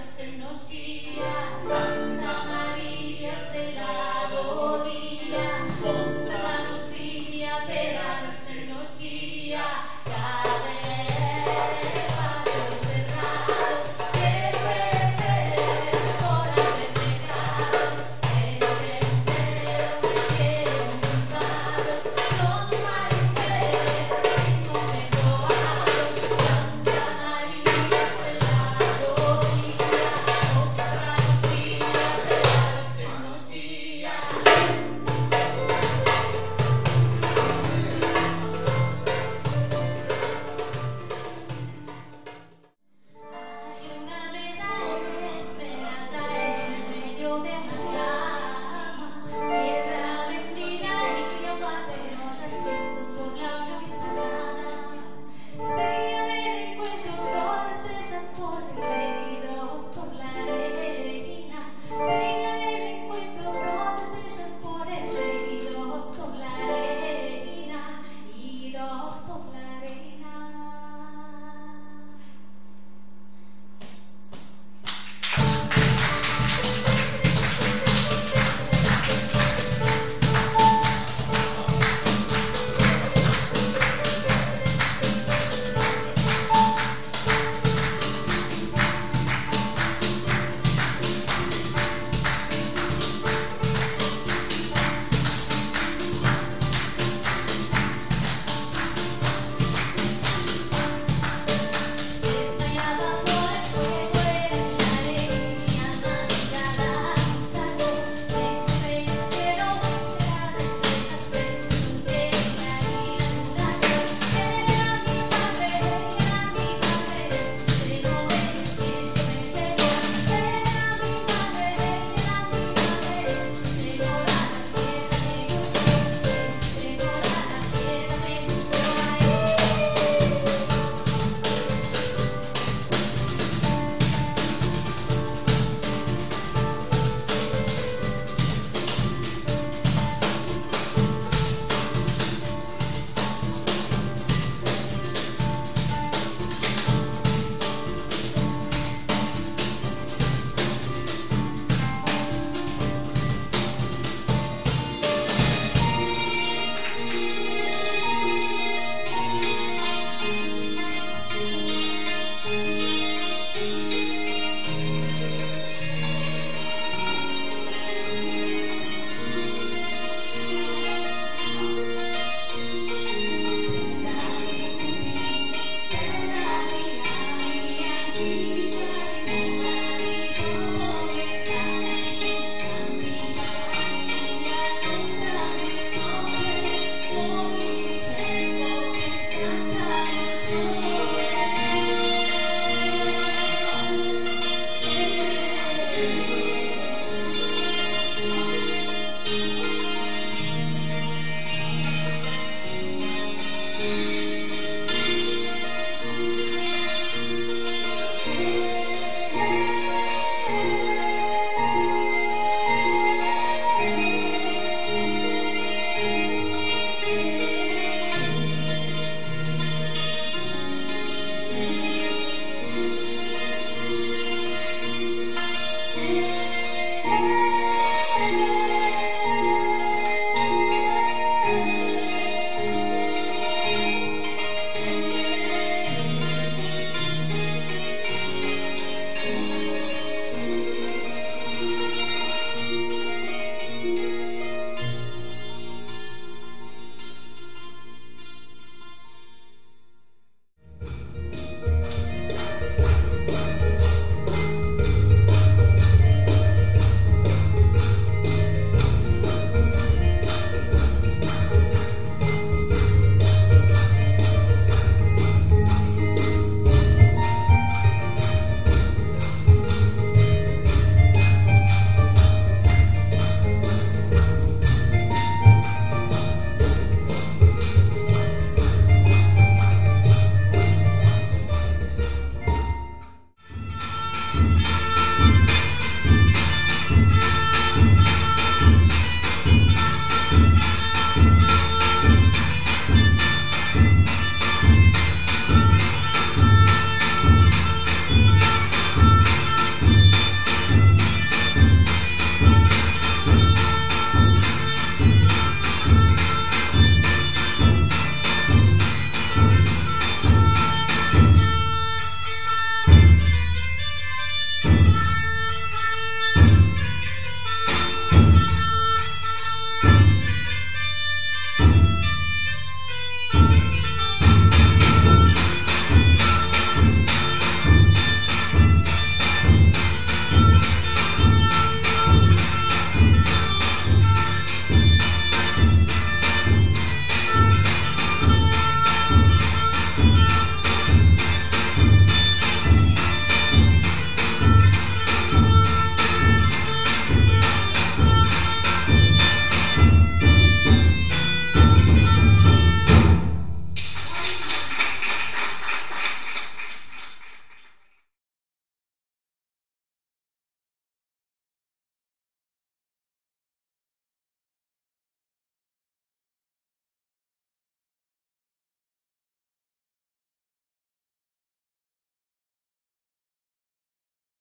fuerzas y nos guías.